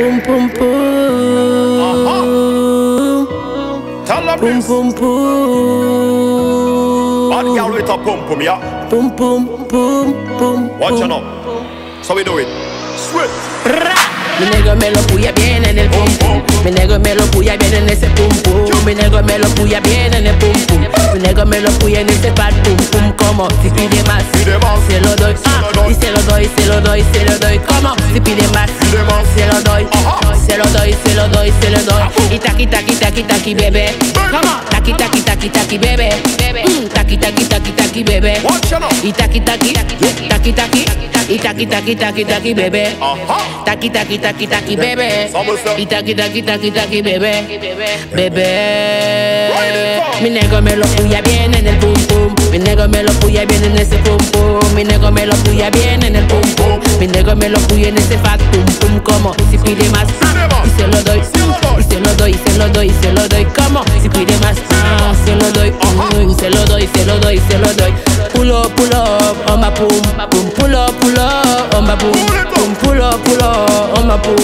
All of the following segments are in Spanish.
Pum pum pum. Tell them Pum this. pum pum. Bad girl with a pum pum, yeah. Pum pum pum pum. Watch pum. it now. So we do it. Swift. Mi negro me lo puya bien en el pum pum. Mi negro me lo puya bien en ese pum pum. Mi negro me lo puya bien en el pum pum. Mi negro me lo puya en ese fat pum pum. Como si pide más, Pide más. se lo doy. Se lo Ah, doy. y se lo doy, se lo doy, se lo doy. Como si pide más, se lo doy. Se lo doy, se lo doy, se lo doy. Y taqui taqui taqui taqui bebé. Come on, taqui taqui taqui taqui bebé. Mm, Taqui taqui taqui taqui bebé. Y taqui taqui taqui taqui y taqui taqui taqui taqui bebé. Taqui taqui taqui taqui bebé. Y taqui taqui taqui taqui bebé. Bebé. Mi negro me lo puya bien en el pum pum. Mi negro me lo puya bien en ese pum pum. Mi negro me lo puya bien en el pum pum. Mi negro me lo puya en ese fat pum pum. Como si pide más. Y se lo doy. Se lo doy. Y se lo doy, se lo doy, se lo doy. Como si pide más. Ah, se lo doy. Mm, Se lo doy, se lo doy, se lo doy. Pull up, pull up, on my pum. Pum, pull up, pull up, on my pum. Pum, pull up, pull up, on my pum.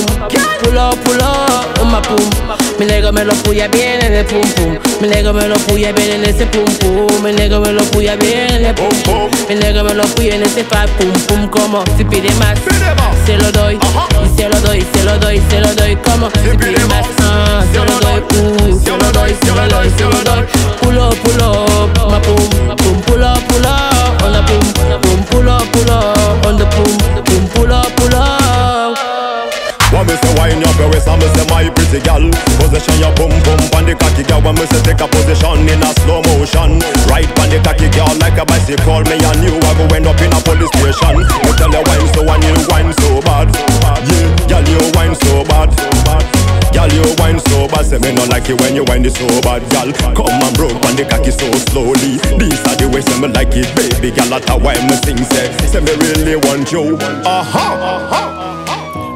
Pull up, pull up, on my pum. Mi negro me lo puya bien en el pum pum. Mi negro me lo puya bien en ese pum pum. Mi negro me lo puya bien en el pum pum. Mi negro me lo puya en ese fat pum pum. Como si pide más, se lo doy. Y se lo doy, se lo doy, se lo doy. Como si pide más, se lo doy. Se lo doy, se lo doy, se lo doy. Pull up, pull up, on my pum. Pum, pull up, pull up, on the pum. Pum, pull up, pull up, on the pum. Pum, pull up, pull up. When me say wine up your waist and me say my pretty gal. Position your bum bum on the cocky gal. When me say take a position in a slow motion. Right on the cocky gal like a bicycle. Me and you I go end up in a police station. Me tell you wine so and you wine so bad. Yeah, gal you wine so bad. Gal you wine so bad. Say me no like it when you wine it so bad Gal. Come and broke on the cocky so slowly. These are the ways say me like it baby Gal. That's why me sing say. Say me really want you. Aha, aha.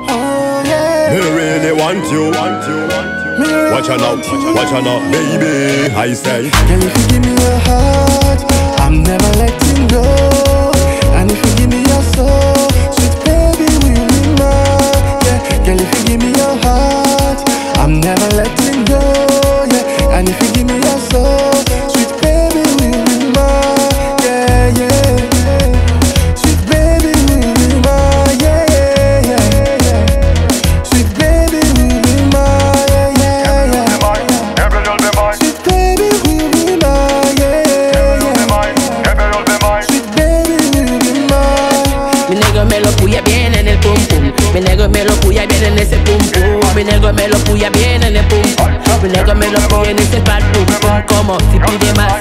Oh yeah. me really want you. want you, want you. Watch her now, watch her now, baby. I say, Girl, if you give me your heart, I'm never letting go. And if you give me your soul, sweet baby, will you be mine? Yeah. Girl, if you give me your heart, I'm never puya bien en ese pum pum. Mi negro me lo puya bien en el pum. Mi negro me lo puya en ese pum pum. Como si pide más,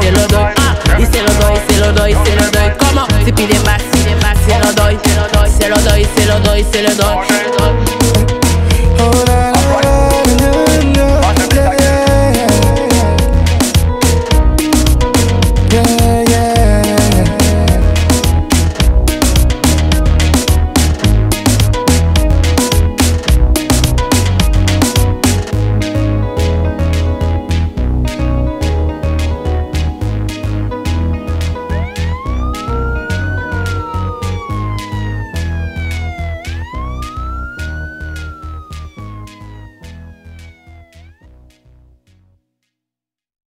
se lo doy. Ah, y se lo doy, se lo doy, se lo doy. Como si pide más, se lo doy, se lo doy, se lo doy, se lo doy, se lo doy.